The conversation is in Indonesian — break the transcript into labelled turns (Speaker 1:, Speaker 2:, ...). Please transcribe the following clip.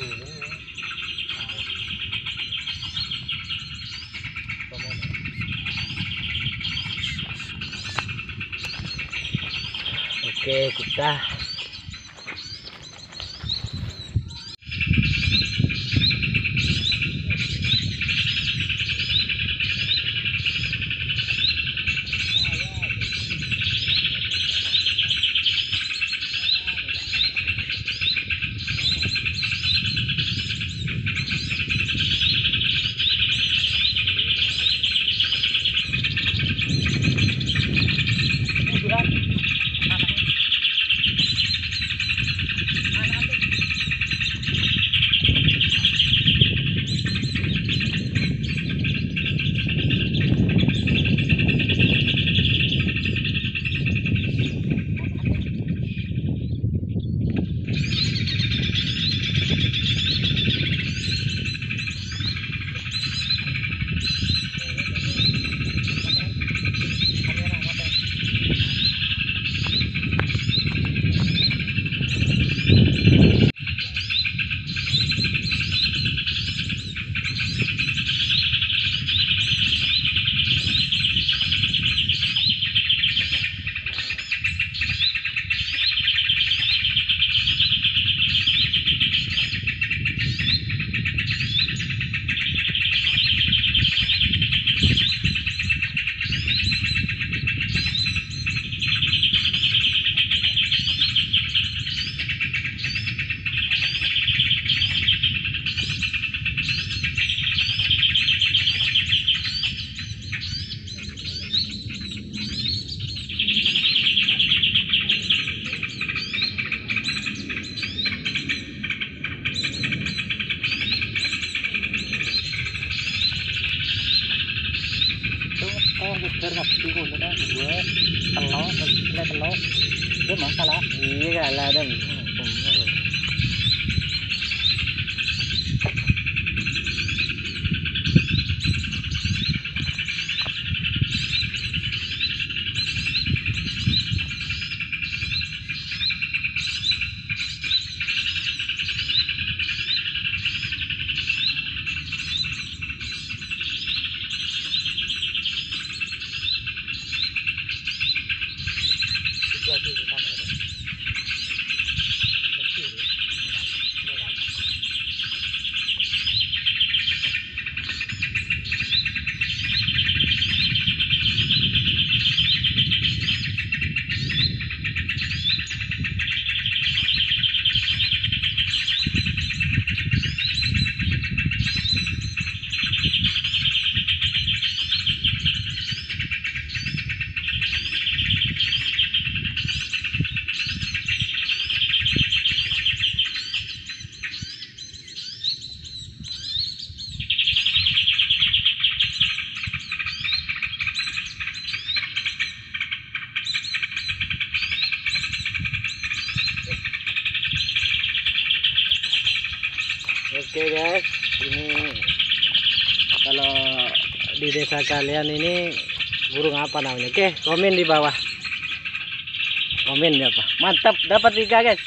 Speaker 1: Oke, kita oh bener nggak sih gue udah gue telok udah telok itu masalah iya lah ada Lagi. Oke guys, ini kalau di desa kalian ini burung apa namanya? Oke, komen di bawah. Komen apa? Mantap, dapat tiga guys.